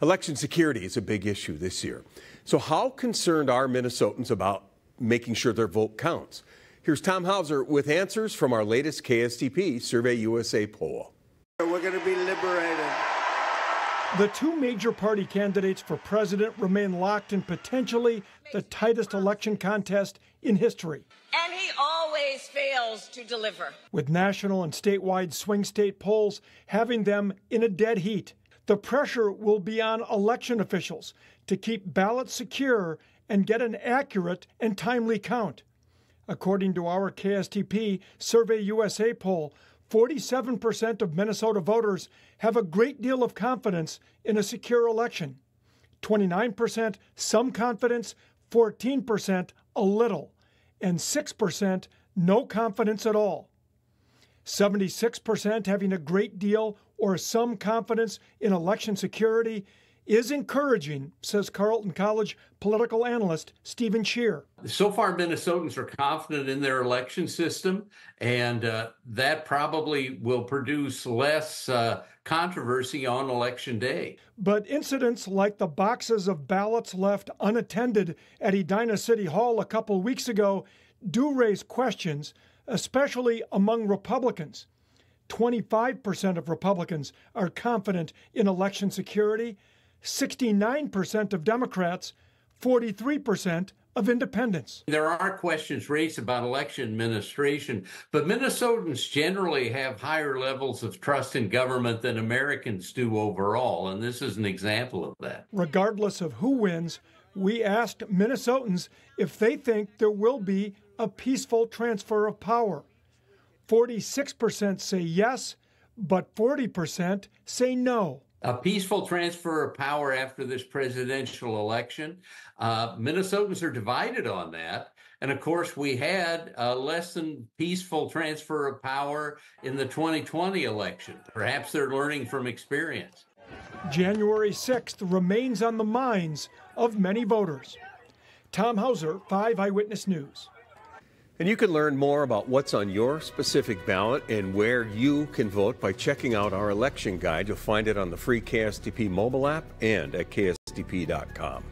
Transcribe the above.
Election security is a big issue this year. So, how concerned are Minnesotans about making sure their vote counts? Here's Tom Hauser with answers from our latest KSTP SurveyUSA poll. We're going to be liberated. The two major party candidates for president remain locked in potentially the tightest election contest in history. And he always fails to deliver. With national and statewide swing state polls having them in a dead heat. The pressure will be on election officials to keep ballots secure and get an accurate and timely count. According to our KSTP SurveyUSA poll, 47% of Minnesota voters have a great deal of confidence in a secure election. 29% some confidence, 14% a little, and 6% no confidence at all. 76% having a great deal or some confidence in election security is encouraging, says Carleton College political analyst Steven Schier. So far, Minnesotans are confident in their election system, and uh, that probably will produce less uh, controversy on election day. But incidents like the boxes of ballots left unattended at Edina City Hall a couple weeks ago do raise questions, especially among Republicans. 25% of Republicans are confident in election security, 69% of Democrats, 43% of independents. There are questions raised about election administration, but Minnesotans generally have higher levels of trust in government than Americans do overall, and this is an example of that. Regardless of who wins, we asked Minnesotans if they think there will be a peaceful transfer of power. 46% say yes, but 40% say no. A peaceful transfer of power after this presidential election. Uh, Minnesotans are divided on that. And of course, we had a less than peaceful transfer of power in the 2020 election. Perhaps they're learning from experience. January 6th remains on the minds of many voters. Tom Hauser, 5 Eyewitness News. And you can learn more about what's on your specific ballot and where you can vote by checking out our election guide. You'll find it on the free KSTP mobile app and at kstp.com.